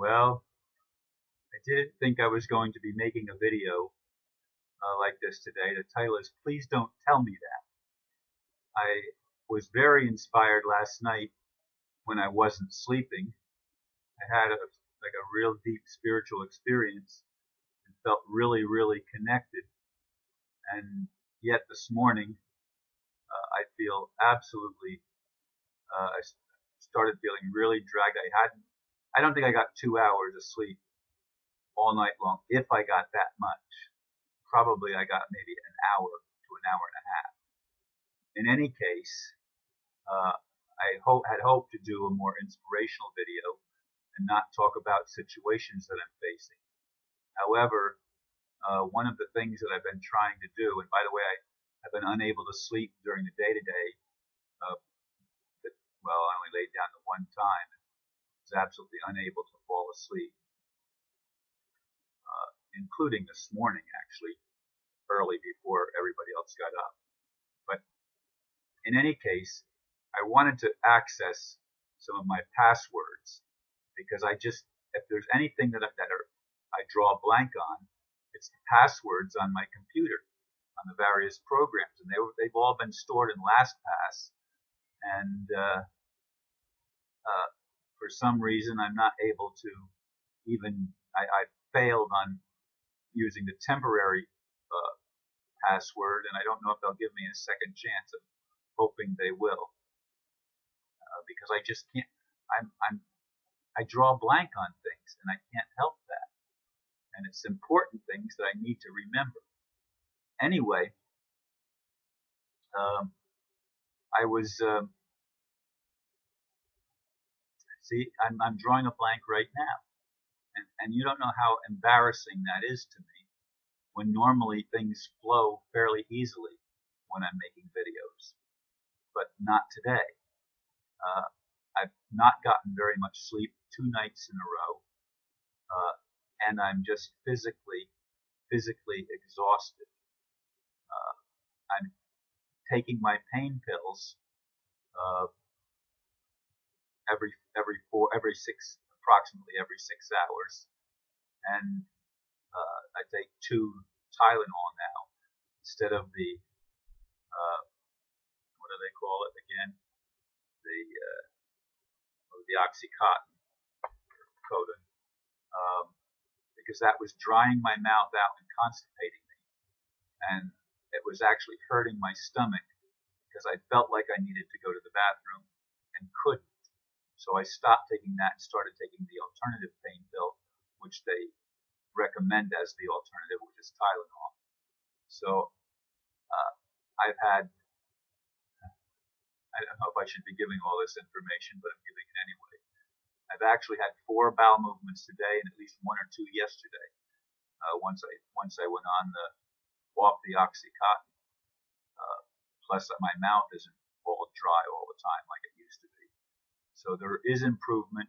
Well, I didn't think I was going to be making a video uh, like this today. The title is Please Don't Tell Me That. I was very inspired last night when I wasn't sleeping. I had a, like a real deep spiritual experience and felt really, really connected. And yet this morning, uh, I feel absolutely, uh, I started feeling really dragged. I hadn't, I don't think I got two hours of sleep all night long, if I got that much. Probably I got maybe an hour to an hour and a half. In any case, uh, I hope, had hoped to do a more inspirational video and not talk about situations that I'm facing. However, uh, one of the things that I've been trying to do, and by the way, I have been unable to sleep during the day to day. Well, I only laid down the one time. Absolutely unable to fall asleep, uh, including this morning, actually, early before everybody else got up. But in any case, I wanted to access some of my passwords because I just, if there's anything that, I, that are, I draw a blank on, it's the passwords on my computer, on the various programs, and they they've all been stored in LastPass, and uh, uh, for some reason I'm not able to even, I, I failed on using the temporary uh, password, and I don't know if they'll give me a second chance. I'm hoping they will, uh, because I just can't. I'm, I'm, I draw blank on things, and I can't help that and it's important things that I need to remember. Anyway, um, I was, um, see, I'm, I'm drawing a blank right now. And, and you don't know how embarrassing that is to me when normally things flow fairly easily when I'm making videos. But not today. Uh, I've not gotten very much sleep two nights in a row. Uh, and I'm just physically, physically exhausted. Uh, I'm taking my pain pills uh, every every four every six approximately every six hours, and uh, I take two Tylenol now instead of the uh, what do they call it again? The uh, the OxyContin, Coden. Um, because that was drying my mouth out and constipating me. And it was actually hurting my stomach because I felt like I needed to go to the bathroom and couldn't. So I stopped taking that and started taking the alternative pain pill, which they recommend as the alternative, which is Tylenol. So uh, I've had, I don't know if I should be giving all this information, but I'm giving it anyway. I've actually had four bowel movements today and at least one or two yesterday. Uh, once I once I went on the off the OxyContin. Uh, plus, my mouth isn't all dry all the time like it used to be. So there is improvement,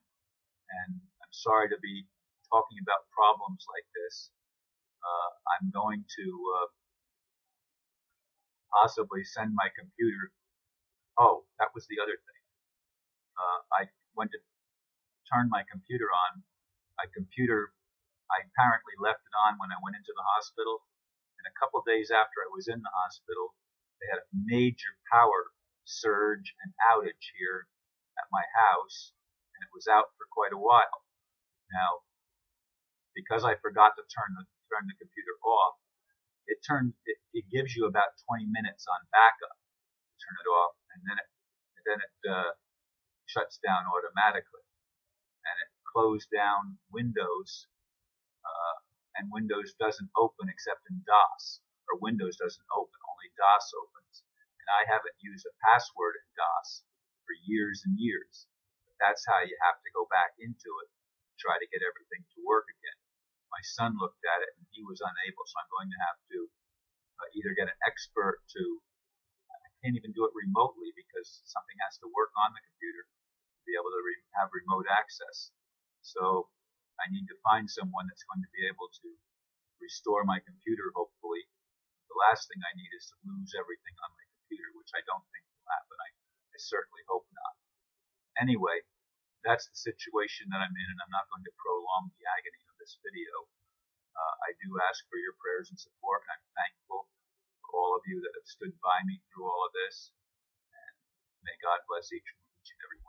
and I'm sorry to be talking about problems like this. Uh, I'm going to uh, possibly send my computer. Oh, that was the other thing. Uh, I went to turned my computer on. My computer, I apparently left it on when I went into the hospital. And a couple days after I was in the hospital, they had a major power surge and outage here my house, and it was out for quite a while. Now, because I forgot to turn the turn the computer off, it turned it, it gives you about 20 minutes on backup to turn it off, and then it then it uh, shuts down automatically and it closed down Windows, uh, and Windows doesn't open except in DOS, or Windows doesn't open, only DOS opens. And I haven't used a password in DOS for years and years. That's how you have to go back into it, try to get everything to work again. My son looked at it and he was unable, so I'm going to have to uh, either get an expert to I can't even do it remotely because something has to work on the computer to be able to re- have remote access. So I need to find someone that's going to be able to restore my computer, hopefully. The last thing I need is to lose everything on my computer, which I don't think will happen. I, I certainly hope not. Anyway, that's the situation that I'm in, and I'm not going to prolong the agony of this video. Uh, I do ask for your prayers and support, and I'm thankful for all of you that have stood by me through all of this. And may God bless each, each and every